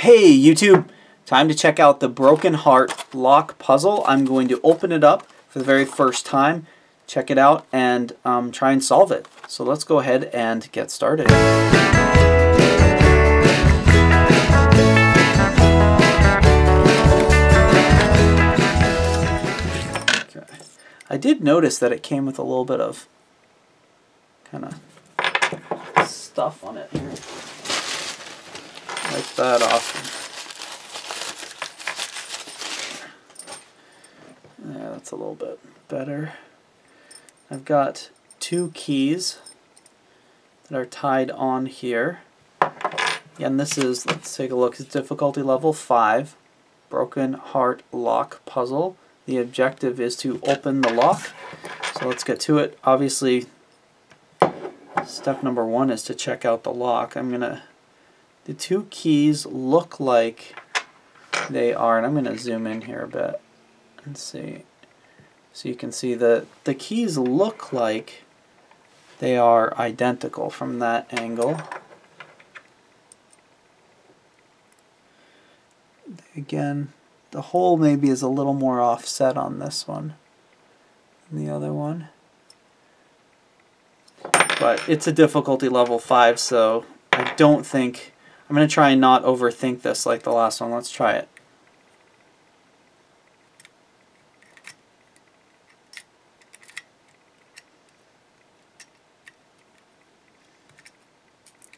Hey YouTube, time to check out the Broken Heart lock puzzle. I'm going to open it up for the very first time, check it out, and um, try and solve it. So let's go ahead and get started. Okay. I did notice that it came with a little bit of kind of stuff on it here. That off. Yeah, that's a little bit better. I've got two keys that are tied on here. And this is, let's take a look, it's difficulty level 5, Broken Heart Lock Puzzle. The objective is to open the lock. So let's get to it. Obviously, step number one is to check out the lock. I'm going to, the two keys look like they are, and I'm going to zoom in here a bit and see. So you can see that the keys look like they are identical from that angle. Again, the hole maybe is a little more offset on this one than the other one. But it's a difficulty level 5, so I don't think... I'm going to try and not overthink this like the last one. Let's try it.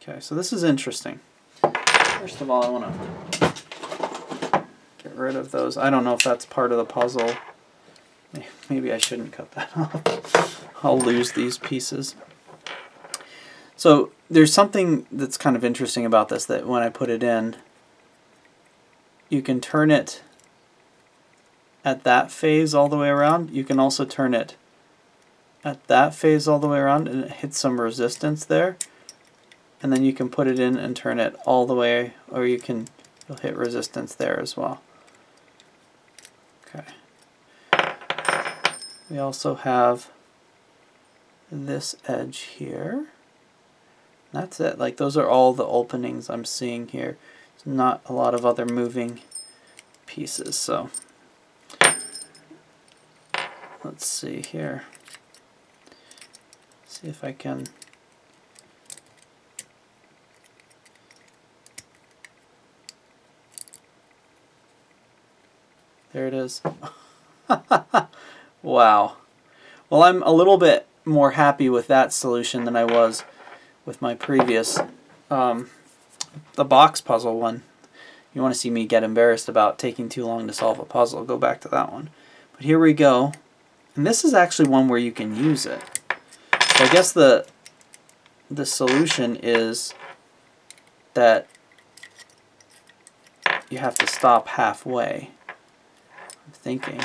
Okay, so this is interesting. First of all, I want to get rid of those. I don't know if that's part of the puzzle. Maybe I shouldn't cut that off. I'll lose these pieces. So there's something that's kind of interesting about this that when I put it in, you can turn it at that phase all the way around. You can also turn it at that phase all the way around and it hits some resistance there. And then you can put it in and turn it all the way or you can you'll hit resistance there as well. Okay. We also have this edge here that's it like those are all the openings I'm seeing here There's not a lot of other moving pieces so let's see here see if I can There it is. wow. Well, I'm a little bit more happy with that solution than I was with my previous, um, the box puzzle one. You want to see me get embarrassed about taking too long to solve a puzzle, go back to that one. But here we go. And this is actually one where you can use it. So I guess the the solution is that you have to stop halfway I'm thinking.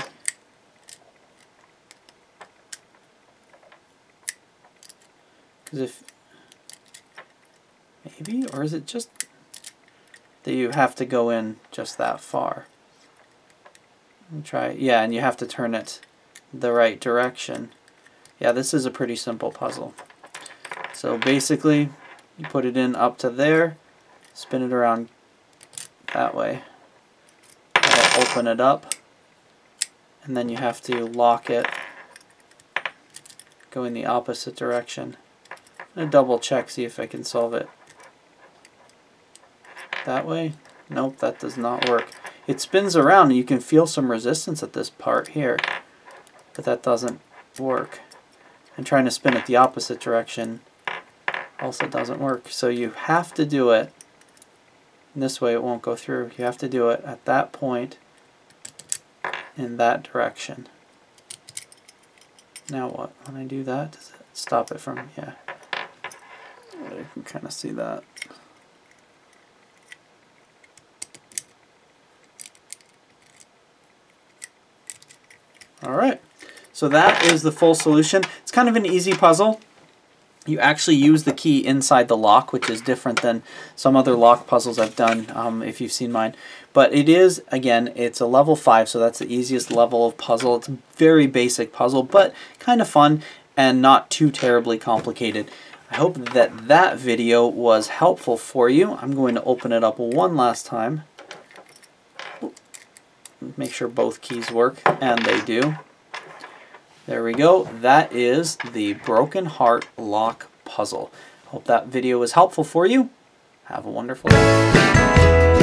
Because if maybe, or is it just that you have to go in just that far? try, yeah, and you have to turn it the right direction. Yeah, this is a pretty simple puzzle. So basically, you put it in up to there, spin it around that way, open it up, and then you have to lock it go in the opposite direction. Going to double check, see if I can solve it that way. Nope, that does not work. It spins around and you can feel some resistance at this part here, but that doesn't work. And trying to spin it the opposite direction also doesn't work. So you have to do it, this way it won't go through. You have to do it at that point in that direction. Now what? When I do that, does it stop it from, yeah. You can kind of see that. Alright, so that is the full solution. It's kind of an easy puzzle you actually use the key inside the lock, which is different than some other lock puzzles I've done, um, if you've seen mine. But it is, again, it's a level 5, so that's the easiest level of puzzle. It's a very basic puzzle, but kind of fun and not too terribly complicated. I hope that that video was helpful for you. I'm going to open it up one last time. Make sure both keys work, and they do. There we go. That is the Broken Heart lock puzzle. Hope that video was helpful for you. Have a wonderful day.